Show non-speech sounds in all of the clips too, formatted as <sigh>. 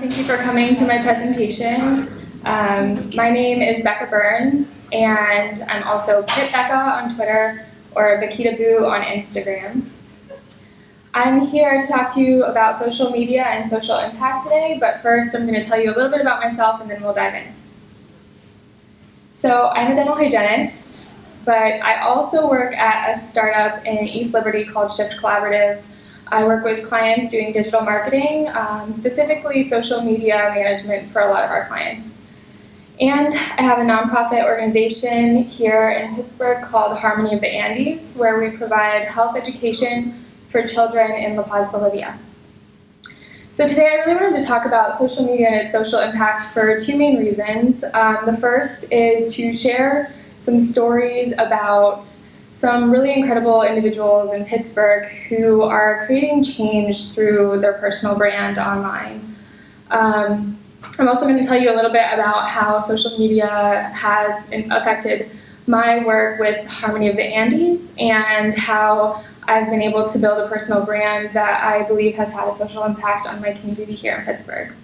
Thank you for coming to my presentation. Um, my name is Becca Burns, and I'm also Pit Becca on Twitter or Bakita Boo on Instagram. I'm here to talk to you about social media and social impact today, but first I'm going to tell you a little bit about myself and then we'll dive in. So I'm a dental hygienist, but I also work at a startup in East Liberty called Shift Collaborative. I work with clients doing digital marketing, um, specifically social media management for a lot of our clients. And I have a nonprofit organization here in Pittsburgh called Harmony of the Andes, where we provide health education for children in La Paz, Bolivia. So today I really wanted to talk about social media and its social impact for two main reasons. Um, the first is to share some stories about some really incredible individuals in Pittsburgh who are creating change through their personal brand online. Um, I'm also going to tell you a little bit about how social media has affected my work with Harmony of the Andes and how I've been able to build a personal brand that I believe has had a social impact on my community here in Pittsburgh.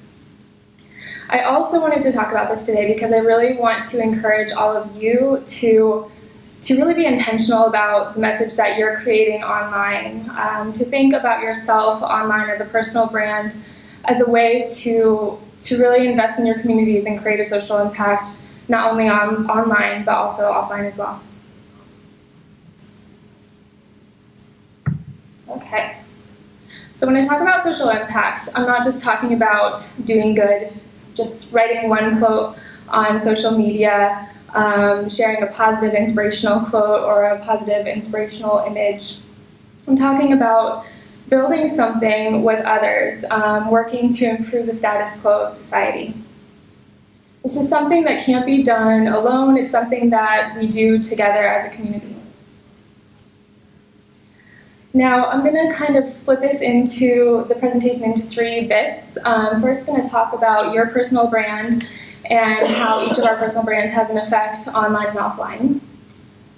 I also wanted to talk about this today because I really want to encourage all of you to to really be intentional about the message that you're creating online, um, to think about yourself online as a personal brand, as a way to to really invest in your communities and create a social impact, not only on online but also offline as well. Okay. So when I talk about social impact, I'm not just talking about doing good, just writing one quote on social media, um, sharing a positive inspirational quote or a positive inspirational image. I'm talking about building something with others, um, working to improve the status quo of society. This is something that can't be done alone, it's something that we do together as a community. Now, I'm going to kind of split this into the presentation into three bits. Um, first, going to talk about your personal brand and how each of our personal brands has an effect online and offline.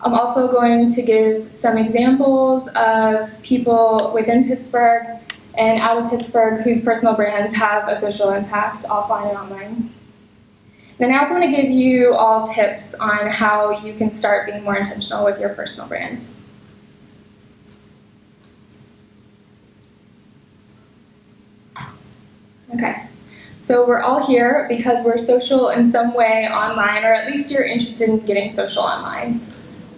I'm also going to give some examples of people within Pittsburgh and out of Pittsburgh whose personal brands have a social impact offline and online. Then I also want to give you all tips on how you can start being more intentional with your personal brand. Okay, so we're all here because we're social in some way online, or at least you're interested in getting social online.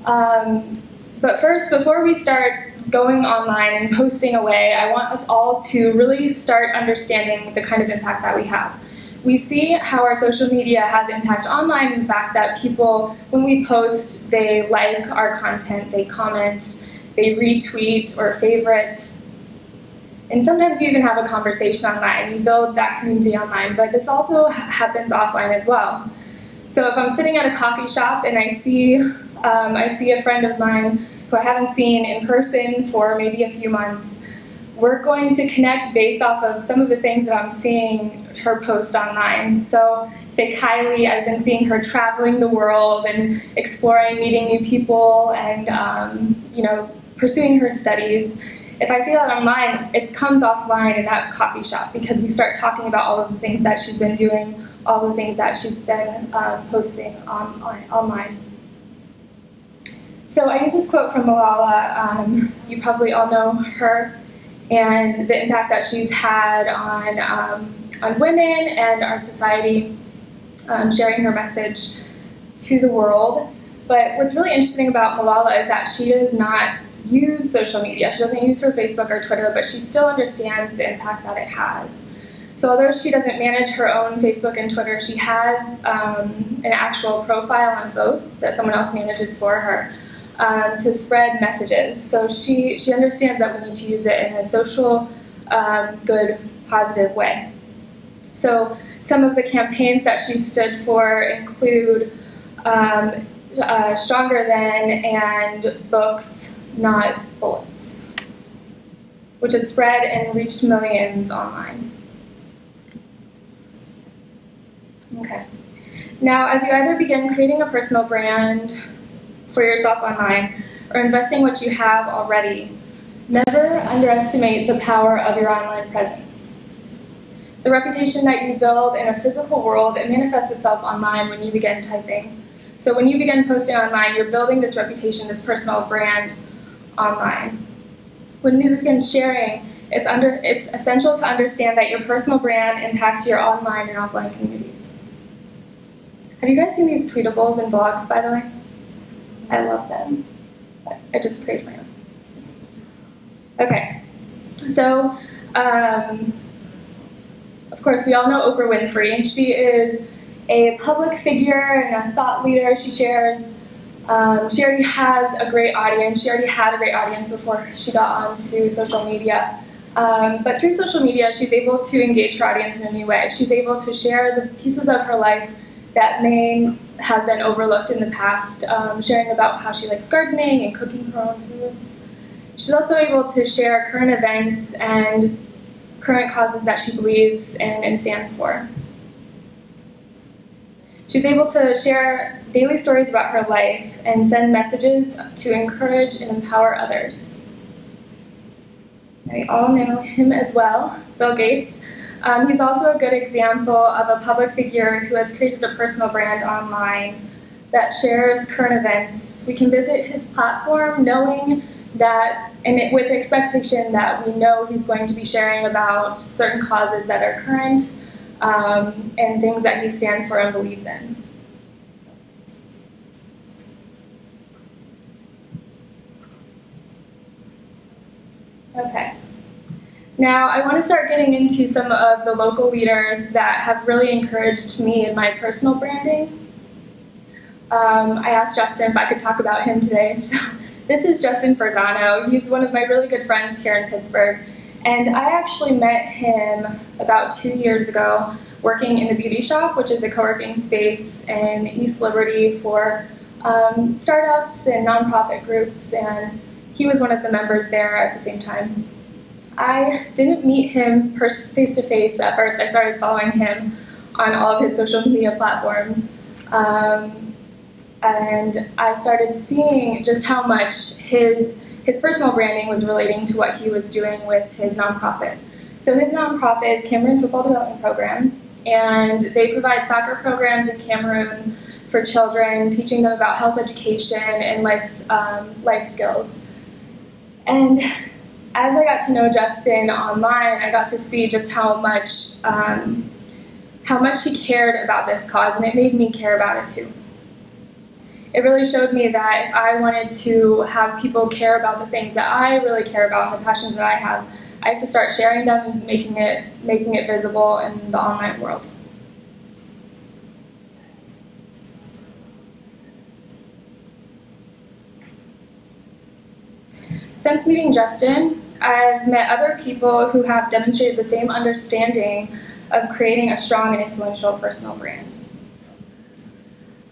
Um, but first, before we start going online and posting away, I want us all to really start understanding the kind of impact that we have. We see how our social media has impact online, in fact, that people, when we post, they like our content, they comment, they retweet or favorite, and sometimes you even have a conversation online. You build that community online, but this also happens offline as well. So if I'm sitting at a coffee shop and I see, um, I see a friend of mine who I haven't seen in person for maybe a few months, we're going to connect based off of some of the things that I'm seeing her post online. So, say Kylie, I've been seeing her traveling the world and exploring, meeting new people, and um, you know, pursuing her studies if I see that online, it comes offline in that coffee shop because we start talking about all of the things that she's been doing, all the things that she's been uh, posting on, on, online. So I use this quote from Malala. Um, you probably all know her and the impact that she's had on, um, on women and our society, um, sharing her message to the world. But what's really interesting about Malala is that she does not use social media. She doesn't use her Facebook or Twitter, but she still understands the impact that it has. So although she doesn't manage her own Facebook and Twitter, she has um, an actual profile on both that someone else manages for her um, to spread messages. So she, she understands that we need to use it in a social, um, good, positive way. So some of the campaigns that she stood for include um, uh, Stronger Than and books not bullets, which has spread and reached millions online. Okay. Now, as you either begin creating a personal brand for yourself online or investing what you have already, never underestimate the power of your online presence. The reputation that you build in a physical world, it manifests itself online when you begin typing. So when you begin posting online, you're building this reputation, this personal brand online. When you begin sharing, it's, under, it's essential to understand that your personal brand impacts your online and offline communities. Have you guys seen these tweetables and blogs, by the way? I love them. I just created my own. Okay, so um, of course we all know Oprah Winfrey. She is a public figure and a thought leader. She shares, um, she already has a great audience. She already had a great audience before she got onto social media. Um, but through social media, she's able to engage her audience in a new way. She's able to share the pieces of her life that may have been overlooked in the past, um, sharing about how she likes gardening and cooking her own foods. She's also able to share current events and current causes that she believes in and stands for. She's able to share daily stories about her life and send messages to encourage and empower others. We all know him as well, Bill Gates. Um, he's also a good example of a public figure who has created a personal brand online that shares current events. We can visit his platform knowing that, and it, with expectation that we know he's going to be sharing about certain causes that are current um, and things that he stands for and believes in. Okay. Now, I want to start getting into some of the local leaders that have really encouraged me in my personal branding. Um, I asked Justin if I could talk about him today. <laughs> So, this is Justin Forzano. He's one of my really good friends here in Pittsburgh. And I actually met him about two years ago working in the Beauty Shop, which is a co working space in East Liberty for um, startups and nonprofit groups. And he was one of the members there at the same time. I didn't meet him face to face at first. I started following him on all of his social media platforms. Um, and I started seeing just how much his, his personal branding was relating to what he was doing with his nonprofit. So his nonprofit is Cameroon Football Development Program, and they provide soccer programs in Cameroon for children, teaching them about health education and life, um, life skills. And as I got to know Justin online, I got to see just how much um, how much he cared about this cause, and it made me care about it too. It really showed me that if I wanted to have people care about the things that I really care about, the passions that I have, I have to start sharing them, making it making it visible in the online world. Since meeting Justin, I've met other people who have demonstrated the same understanding of creating a strong and influential personal brand.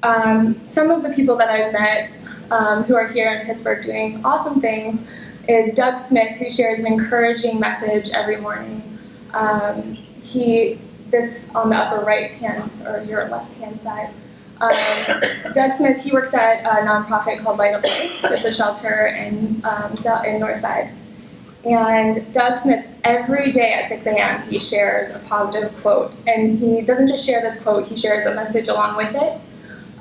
Um, some of the people that I've met um, who are here in Pittsburgh doing awesome things is Doug Smith, who shares an encouraging message every morning. Um, he, this on the upper right hand or your left hand side, um, Doug Smith, he works at a nonprofit called Light of Life. It's a shelter in, um, in Northside. And Doug Smith, every day at 6 a.m., he shares a positive quote. And he doesn't just share this quote, he shares a message along with it.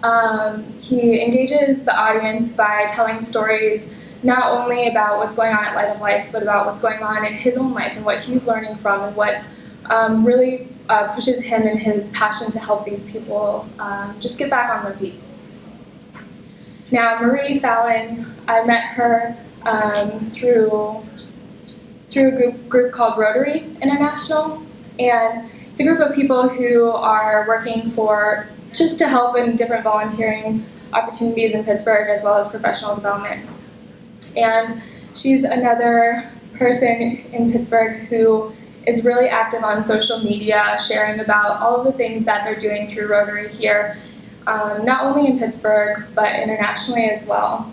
Um, he engages the audience by telling stories not only about what's going on at Light of Life, but about what's going on in his own life and what he's learning from and what um, really uh, pushes him and his passion to help these people um, just get back on their feet. Now, Marie Fallon, I met her um, through through a group, group called Rotary International, and it's a group of people who are working for just to help in different volunteering opportunities in Pittsburgh as well as professional development. And she's another person in Pittsburgh who is really active on social media, sharing about all of the things that they're doing through Rotary here, um, not only in Pittsburgh, but internationally as well.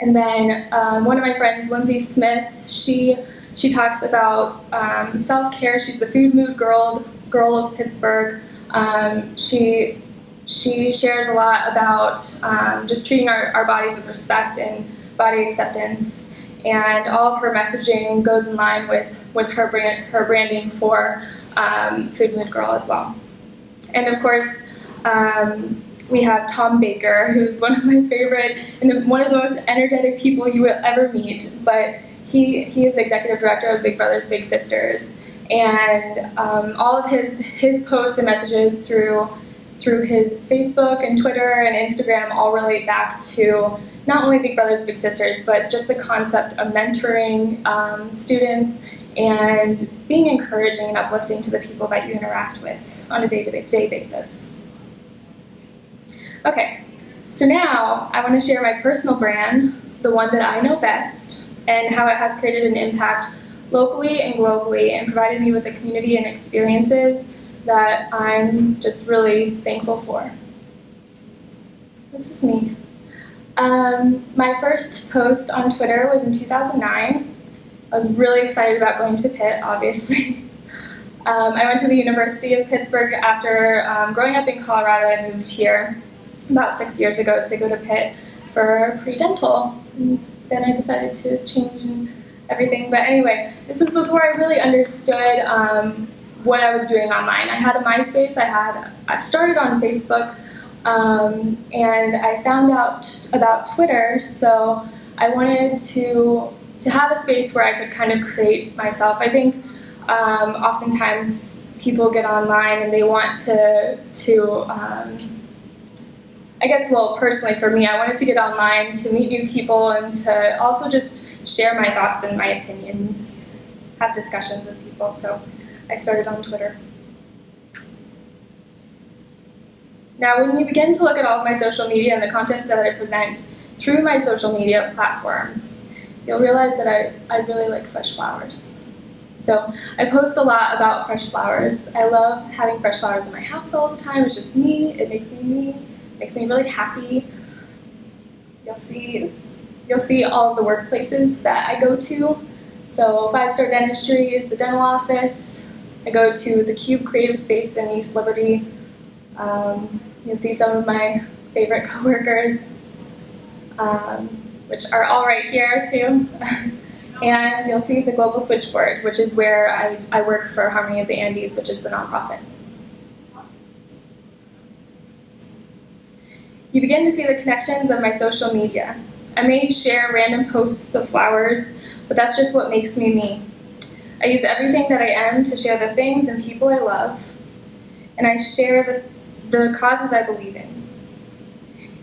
And then um, one of my friends, Lindsay Smith, she she talks about um, self-care. She's the food mood girl girl of Pittsburgh. Um, she she shares a lot about um, just treating our, our bodies with respect and body acceptance and all of her messaging goes in line with with her brand, her branding for um, Food Girl as well. And of course, um, we have Tom Baker, who's one of my favorite and one of the most energetic people you will ever meet. But he, he is the executive director of Big Brothers Big Sisters, and um, all of his his posts and messages through through his Facebook and Twitter and Instagram all relate back to not only Big Brothers Big Sisters, but just the concept of mentoring um, students and being encouraging and uplifting to the people that you interact with on a day-to-day basis. Okay, so now I want to share my personal brand, the one that I know best, and how it has created an impact locally and globally and provided me with a community and experiences that I'm just really thankful for. This is me. Um, my first post on Twitter was in 2009. I was really excited about going to Pitt, obviously. <laughs> Um, I went to the University of Pittsburgh after um, growing up in Colorado. I moved here about six years ago to go to Pitt for pre-dental. Then I decided to change everything. But anyway, this was before I really understood um, what I was doing online. I had a MySpace. I had I started on Facebook, um, and I found out about Twitter. So I wanted to to have a space where I could kind of create myself. I think um, oftentimes people get online and they want to to um, I guess, well, personally for me, I wanted to get online to meet new people and to also just share my thoughts and my opinions, have discussions with people. So I started on Twitter. Now, when you begin to look at all of my social media and the content that I present through my social media platforms, you'll realize that I, I really like fresh flowers. So I post a lot about fresh flowers. I love having fresh flowers in my house all the time. It's just me. It makes me me makes me really happy. You'll see, oops, you'll see all the workplaces that I go to. So Five Star Dentistry is the dental office. I go to the Cube Creative Space in East Liberty. Um, you'll see some of my favorite <laughs> coworkers, um, which are all right here too. <laughs> and you'll see the Global Switchboard, which is where I, I work for Harmony of the Andes, which is the nonprofit. You begin to see the connections of my social media. I may share random posts of flowers, but that's just what makes me me. I use everything that I am to share the things and people I love, and I share the, the causes I believe in.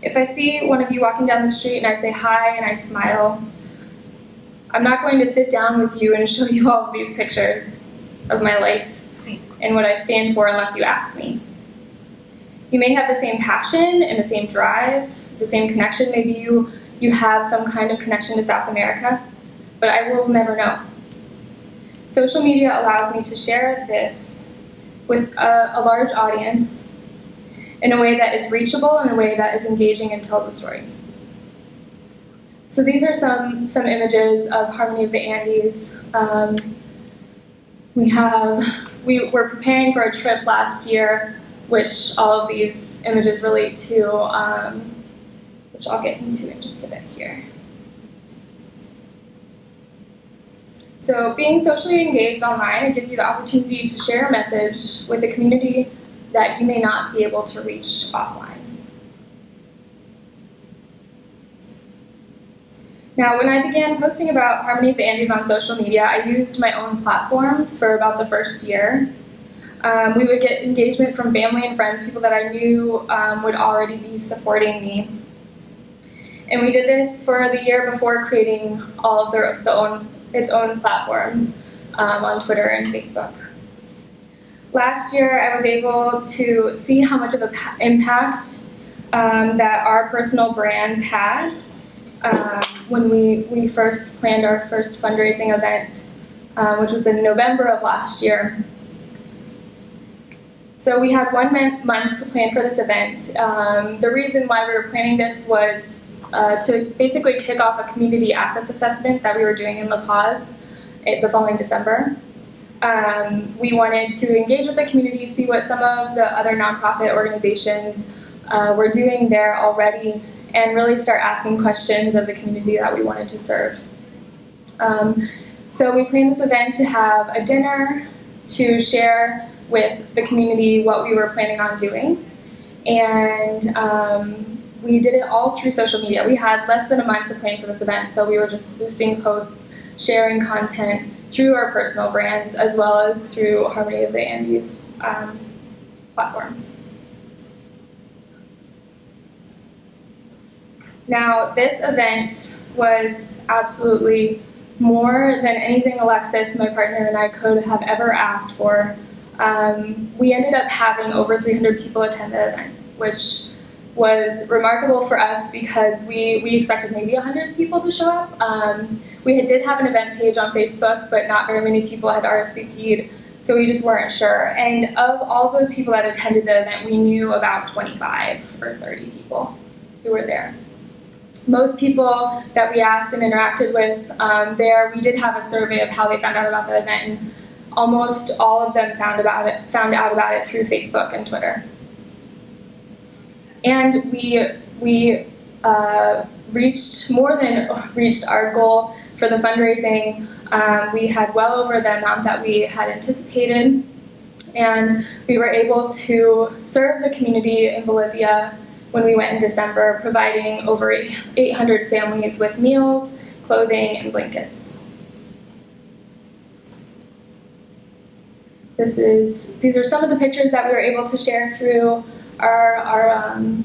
If I see one of you walking down the street and I say hi and I smile, I'm not going to sit down with you and <laughs> show you all of these pictures of my life and what I stand for unless you ask me. You may have the same passion and the same drive, the same connection. Maybe you, you have some kind of connection to South America, but I will never know. Social media allows me to share this with a, a large audience in a way that is reachable, in a way that is engaging and tells a story. So these are some, some images of Harmony of the Andes. Um, we have, we were preparing for a trip last year which all of these images relate to, um, which I'll get into in just a bit here. So being socially engaged online, it gives you the opportunity to share a message with a community that you may not be able to reach offline. Now, when I began posting about Harmony of the Andes on social media, I used my own platforms for about the first year. Um, we would get engagement from family and friends, people that I knew um, would already be supporting me. And we did this for the year before creating all of their, the own, its own platforms um, on Twitter and Facebook. Last year, I was able to see how much of an impact um, that our personal brands had um, when we, we first planned our first fundraising event, um, which was in November of last year. So we had one month to plan for this event. Um, the reason why we were planning this was uh, to basically kick off a community assets assessment that we were doing in La Paz the following December. Um, we wanted to engage with the community, see what some of the other nonprofit organizations uh, were doing there already, and really start asking questions of the community that we wanted to serve. Um, So we planned this event to have a dinner to share with the community what we were planning on doing. And um, we did it all through social media. We had less than a month to plan for this event, so we were just boosting posts, sharing content through our personal brands, as well as through Harmony of the Andes um, platforms. Now, this event was absolutely more than anything Alexis, my partner, and I could have ever asked for. Um, we ended up having over 300 people attend the event, which was remarkable for us because we, we expected maybe 100 people to show up. Um, we had, did have an event page on Facebook, but not very many people had RSVP'd, so we just weren't sure. And of all those people that attended the event, we knew about 25 or 30 people who were there most people that we asked and interacted with um, there, we did have a survey of how they found out about the event, and almost all of them found about it, found out about it through Facebook and Twitter. And we we uh, reached more than reached our goal for the fundraising. Um, we had well over the amount that we had anticipated, and we were able to serve the community in Bolivia when we went in December, providing over 800 families with meals, clothing, and blankets. This is, these are some of the pictures that we were able to share through our, our, um,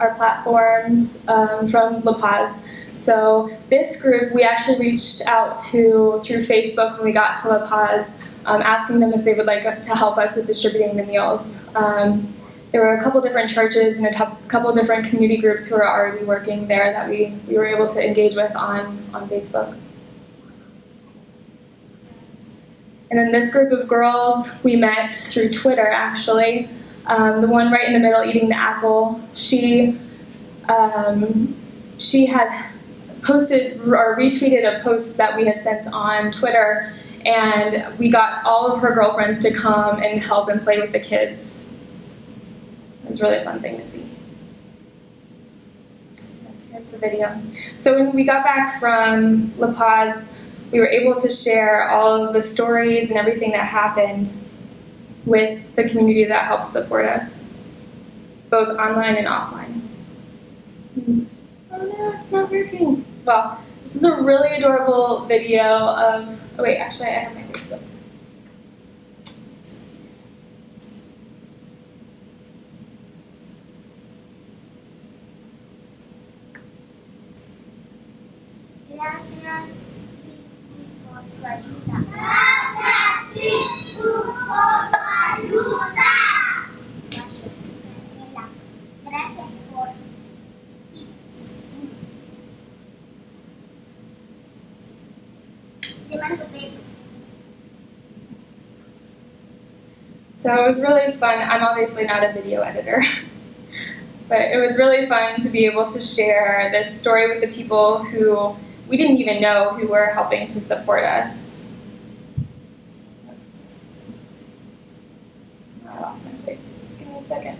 our platforms um, from La Paz. So this group, we actually reached out to through Facebook when we got to La Paz, um, asking them if they would like to help us with distributing the meals. Um, there were a couple different churches and a couple different community groups who were already working there that we, we were able to engage with on, on Facebook. And then this group of girls we met through Twitter actually. Um, the one right in the middle eating the apple, she, um, she had posted or retweeted a post that we had sent on Twitter and we got all of her girlfriends to come and help and play with the kids it was a really fun thing to see. Here's the video. So when we got back from La Paz, we were able to share all of the stories and everything that happened with the community that helps support us, both online and offline. Oh no, it's not working. Well, this is a really adorable video of, oh wait, actually I have my Facebook. Gracias, por su ayuda. Gracias, So it was really fun. I'm obviously not a video editor. <laughs> but it was really fun to be able to share this story with the people who we didn't even know who were helping to support us. I lost my place. Give me a second.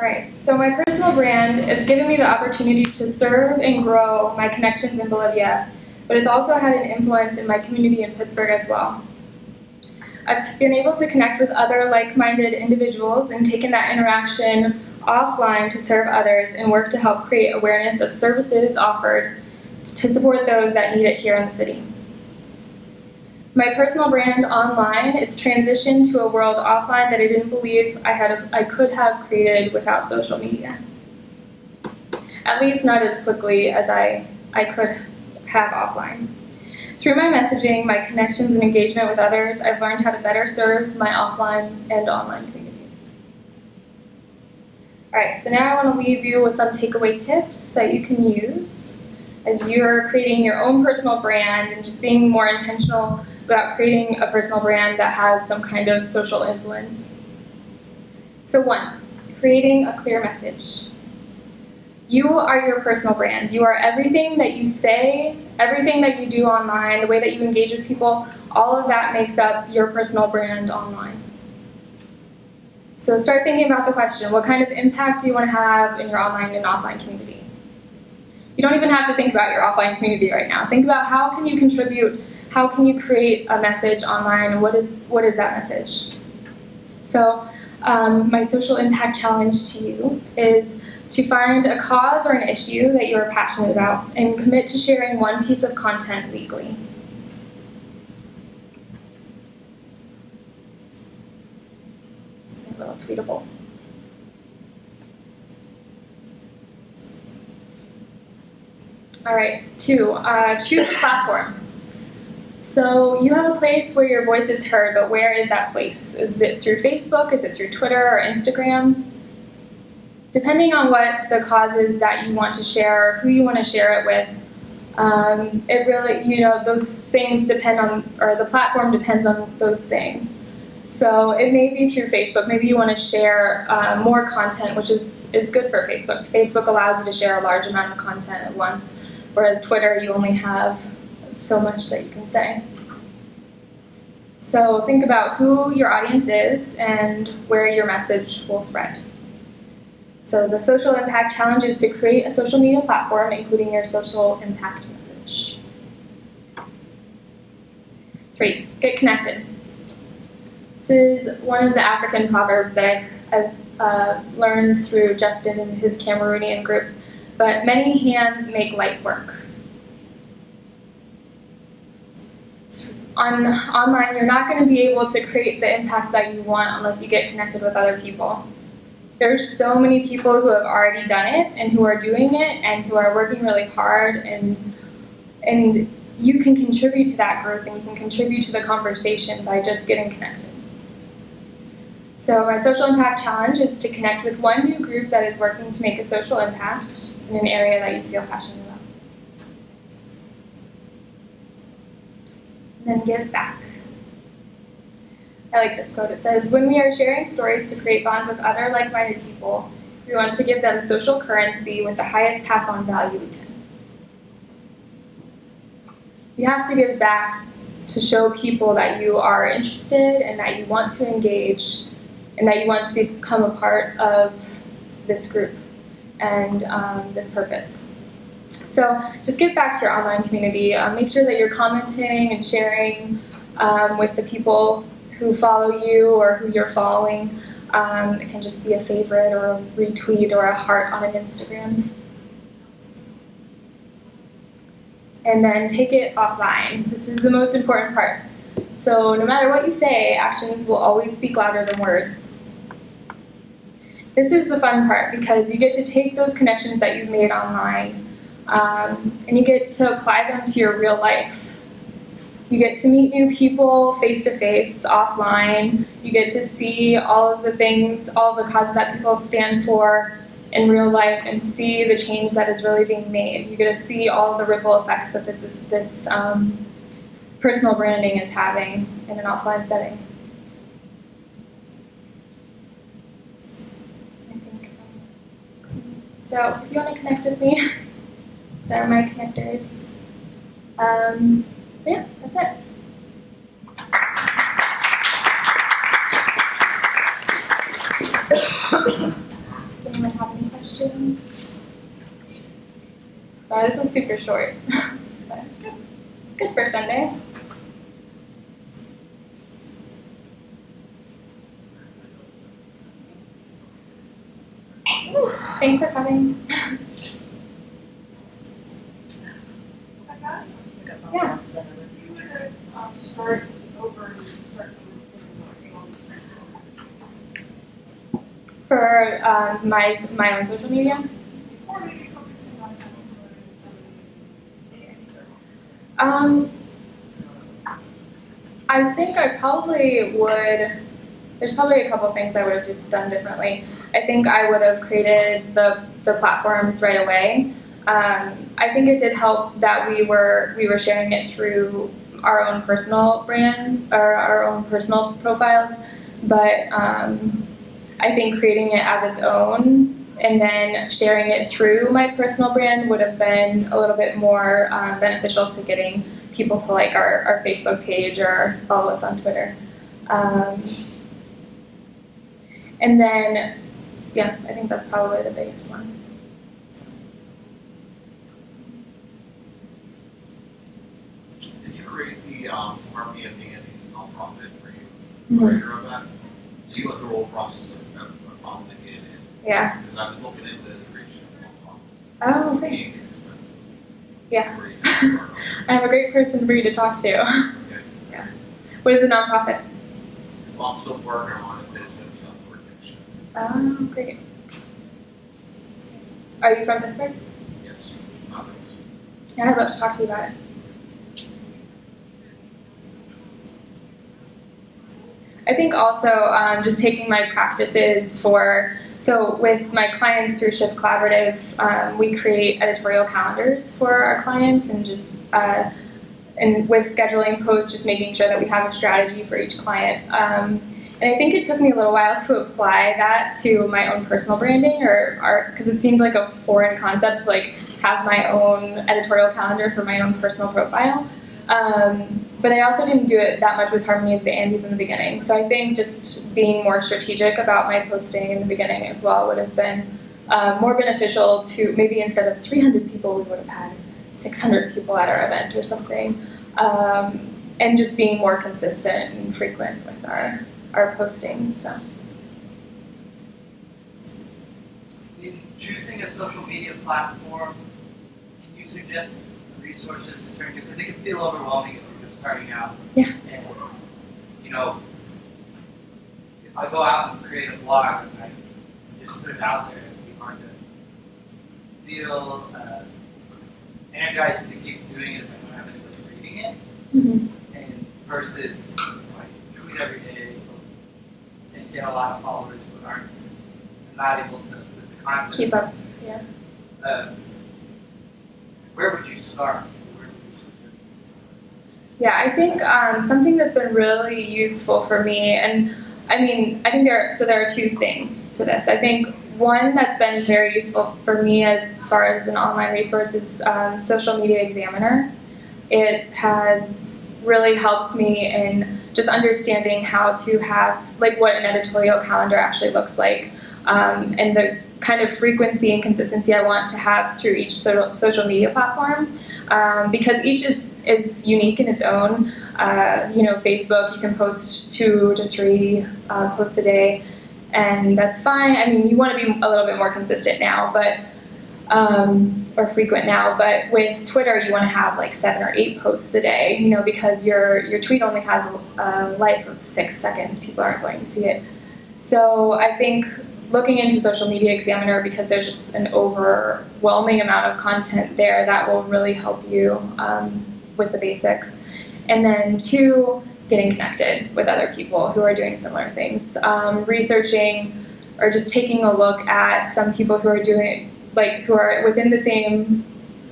All right, so my personal brand has given me the opportunity to serve and grow my connections in Bolivia, but it's also had an influence in my community in Pittsburgh as well. I've been able to connect with other like-minded individuals and taken that interaction offline to serve others and work to help create awareness of services offered to support those that need it here in the city. My personal brand online, it's transitioned to a world offline that I didn't believe I had I could have created without social media. At least not as quickly as I, I could have offline. Through my messaging, my connections and engagement with others, I've learned how to better serve my offline and online communities. All right, so now I want to leave you with some takeaway tips that you can use as you're creating your own personal brand and just being more intentional about creating a personal brand that has some kind of social influence. So one, creating a clear message. You are your personal brand. You are everything that you say, everything that you do online, the way that you engage with people, all of that makes up your personal brand online. So start thinking about the question, what kind of impact do you want to have in your online and offline community? You don't even have to think about your offline community right now. Think about how can you contribute, how can you create a message online, what is, what is that message? So um, my social impact challenge to you is to find a cause or an issue that you are passionate about and commit to sharing one piece of content weekly. A little tweetable. All right, two, uh, choose a platform. So you have a place where your voice is heard, but where is that place? Is it through Facebook? Is it through Twitter or Instagram? Depending on what the cause is that you want to share, or who you want to share it with, um, it really, you know, those things depend on, or the platform depends on those things. So it may be through Facebook. Maybe you want to share uh, more content, which is, is good for Facebook. Facebook allows you to share a large amount of content at once, whereas Twitter, you only have so much that you can say. So think about who your audience is and where your message will spread. So the social impact challenge is to create a social media platform, including your social impact message. Three, get connected. This is one of the African proverbs that I've uh, learned through Justin and his Cameroonian group, but many hands make light work. On online, you're not going to be able to create the impact that you want unless you get connected with other people. There's so many people who have already done it and who are doing it and who are working really hard and and you can contribute to that group and you can contribute to the conversation by just getting connected. So my social impact challenge is to connect with one new group that is working to make a social impact in an area that you feel passionate about. And give back. I like this quote. It says, When we are sharing stories to create bonds with other like minded people, we want to give them social currency with the highest pass on value we can. You have to give back to show people that you are interested and that you want to engage and that you want to become a part of this group and um, this purpose. So just get back to your online community. Um, make sure that you're commenting and sharing um, with the people who follow you or who you're following. Um, it can just be a favorite or a retweet or a heart on an Instagram. And then take it offline. This is the most important part. So no matter what you say, actions will always speak louder than words. This is the fun part because you get to take those connections that you've made online um, and you get to apply them to your real life. You get to meet new people face to face, offline. You get to see all of the things, all of the causes that people stand for in real life and see the change that is really being made. You get to see all the ripple effects that this is this um, personal branding is having in an offline setting. Um, so if you want to connect with me, <laughs> There are my connectors. Um, yeah, that's it. Does <coughs> anyone have any questions? Oh, this is super short, <laughs> but it's good. It's good for Sunday. Thanks for coming. <laughs> Yeah. For um, my my own social media. Um, I think I probably would. There's probably a couple things I would have done differently. I think I would have created the the platforms right away. Um, I think it did help that we were we were sharing it through our own personal brand or our own personal profiles, but um, I think creating it as its own and then sharing it through my personal brand would have been a little bit more um, beneficial to getting people to like our, our Facebook page or follow us on Twitter. Um, and then, yeah, I think that's probably the biggest one. Did you create the um, Harmony of the Andes nonprofit for you? Mhm. That? So you went through the whole process of, of, of founding it and Yeah. because I've looking into the creation. Oh, great. Yeah. Where you can start. <laughs> I have a great person for you to talk to. Okay. Yeah. What is a nonprofit? Well, I'm still working on it, but it's be for next year. Oh, great. Are you from Pittsburgh? Yes. Yeah, I'd love to talk to you about it. I think also um, just taking my practices for so with my clients through Shift Collaborative, um, we create editorial calendars for our clients and just uh, and with scheduling posts, just making sure that we have a strategy for each client. Um, and I think it took me a little while to apply that to my own personal branding, or art, because it seemed like a foreign concept to like have my own editorial calendar for my own personal profile. Um, but I also didn't do it that much with Harmony of the Andes in the beginning. So I think just being more strategic about my posting in the beginning as well would have been uh, more beneficial to maybe instead of 300 people, we would have had 600 people at our event or something. Um, and just being more consistent and frequent with our, our posting. So. In choosing a social media platform, can you suggest resources to turn to? Because it can feel overwhelming starting out. Yeah. And, you know, if I go out and create a blog and I just put it out there, it'd be hard to feel uh, energized to keep doing it if I don't have anybody reading it. Mm-hmm. And versus like tweet every day and get a lot of followers but aren't not able to with. Keep up. Yeah. Uh, where would you start? Where would you suggest? Yeah, I think um, something that's been really useful for me, and I mean, I think there. Are, So there are two things to this. I think one that's been very useful for me as far as an online resource is um, Social Media Examiner. It has really helped me in just understanding how to have like what an editorial calendar actually looks like, um, and the kind of frequency and consistency I want to have through each so- social media platform, um, because each is is unique in its own. Uh, you know, Facebook, you can post two to three uh, posts a day, and that's fine. I mean, you want to be a little bit more consistent now, but um, or frequent now. But with Twitter, you want to have like seven or eight posts a day. You know, because your your tweet only has a life of six seconds. People aren't going to see it. So I think looking into Social Media Examiner because there's just an overwhelming amount of content there that will really help you um, with the basics. And then two, getting connected with other people who are doing similar things, um, researching or just taking a look at some people who are doing like who are within the same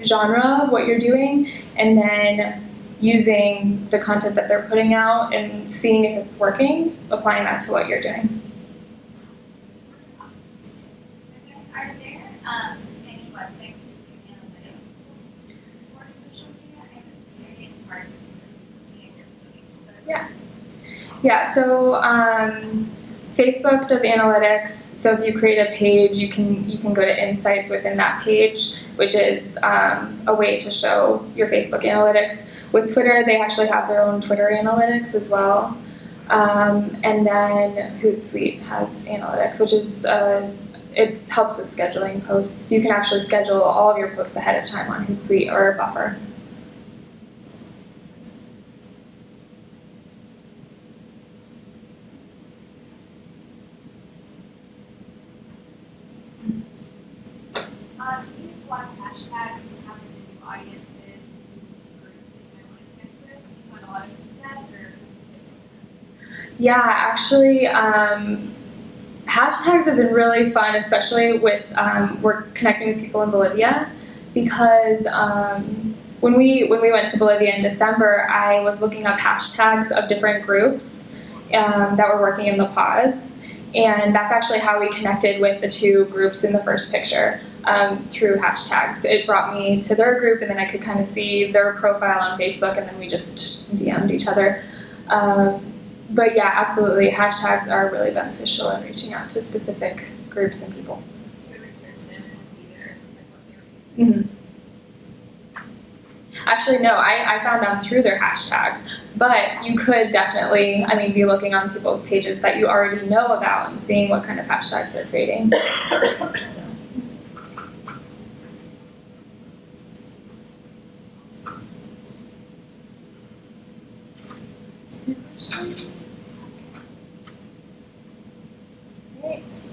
genre of what you're doing, and then using the content that they're putting out and seeing if it's working, applying that to what you're doing. Are there um, any websites that do analytics for social media? I think it's hard to see your page, but Yeah. Yeah, so um, Facebook does analytics. So if you create a page, you can you can go to insights within that page, which is um, a way to show your Facebook analytics. With Twitter, they actually have their own Twitter analytics as well. Um, and then Hootsuite has analytics, which is uh, it helps with scheduling posts. You can actually schedule all of your posts ahead of time on Hootsuite or Buffer. um, you use a lot of hashtags to tap into new audiences, groups that you might want to connect with. Do you find a lot of success or? Yeah, actually, um, hashtags have been really fun, especially with um, we're connecting with people in Bolivia, because um, when we when we went to Bolivia in December, I was looking up hashtags of different groups um, that were working in La Paz, And that's actually how we connected with the two groups in the first picture um, through hashtags. It brought me to their group, and then I could kind of see their profile on Facebook, and then we just DM'd each other. Um, but yeah, absolutely, hashtags are really beneficial in reaching out to specific groups and people. hmm Actually, no, I, I found them through their hashtag, but you could definitely, I mean, be looking on people's pages that you already know about and seeing what kind of hashtags they're creating. <coughs> Any questions? Thanks.